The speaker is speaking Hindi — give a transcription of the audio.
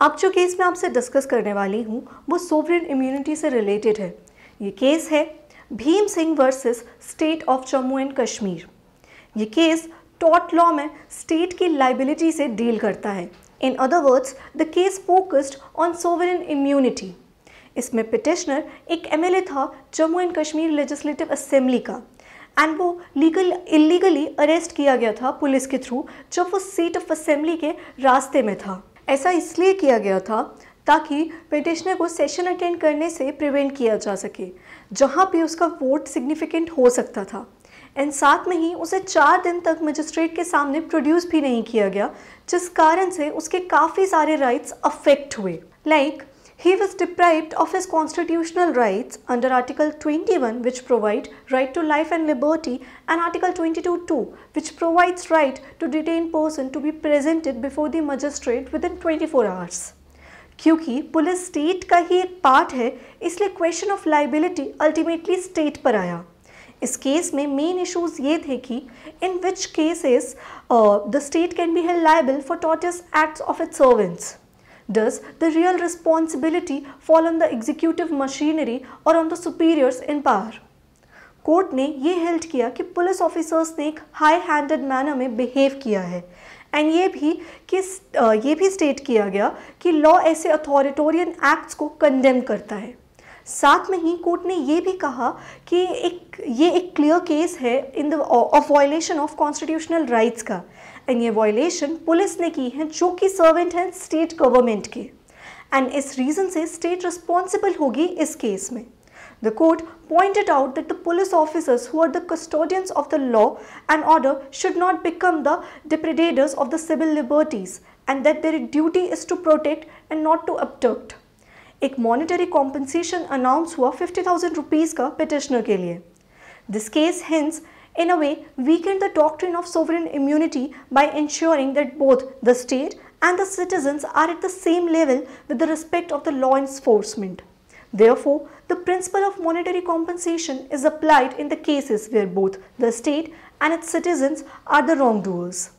अब जो केस मैं आपसे डिस्कस करने वाली हूँ, वो सोवरेन इम्यूनिटी से रिलेटेड है। ये केस है Bhim Singh versus state of Jammu and Kashmir ये केस टॉट लॉ में स्टेट की लाइबिलिटी से डील करता है। In other words the case focused on sovereign immunity इसमें पिटिशनर एक एमएलए था Jammu and Kashmir legislative assembly का। एंड वो लीगल इलीगली अरेस्ट किया गया था पुलिस के थ्रू जब वो सीट ऑफ़ असेंबली के रास्ते में था। ऐसा इसलिए किया गया था ताकि पिटिशनर को सेशन अटेंड करने से प्रिवेंट किया जा सके जहाँ पे उसका वोट सिग्निफिकेंट हो सकता था। एंड साथ में ही उसे चार दिन तक मजिस्ट्रेट के सामने प्रोड्यूस भी नहीं किया गया जिस कारण से उसके काफ़ी सारे राइट्स अफेक्ट हुए। Like like, He was deprived of his constitutional rights under Article 21 which provide right to life and liberty and Article 22.2 which provides right to detained person to be presented before the magistrate within 24 hours. क्योंकि पुलिस स्टेट का ही एक पार्ट है इसलिए question of liability ultimately state पर आया इस केस में मेन इश्यूज ये थे कि in which cases the state can be held liable for tortious acts of its servants Does the real responsibility fall on the executive machinery or on the superiors in power? Court ने ये हेल्ड किया कि पुलिस ऑफिसर्स ने एक हाई हैंडेड मैनर में बिहेव किया है एंड ये भी कि ये भी स्टेट किया गया कि लॉ ऐसे अथॉरिटोरियन एक्ट्स को कंडेम करता है साथ में ही कोर्ट ने ये भी कहा कि एक, ये एक क्लियर केस है in the of violation of constitutional rights का। एंड ये वॉयलेशन पुलिस ने की है जो कि सर्वेंट हैं स्टेट गवर्नमेंट के। एंड इस रीजन से स्टेट रिस्पॉन्सिबल होगी इस केस में। The court pointed out that the police officers who are the custodians of the law and order should not become the depredators of the civil liberties and that their duty is to protect and not to abduct एक मॉनिटरी कॉम्पनसेशन अनाउंस हुआ फिफ्टी थाउज़ेंड रुपीज़ का पिटिशनर के लिए। This case hence, in a way, weakened the doctrine of sovereign immunity by ensuring that both the state and the citizens are at the same level with the respect of the law enforcement. Therefore, the principle of monetary compensation is applied in the cases where both the state and its citizens are the wrongdoers.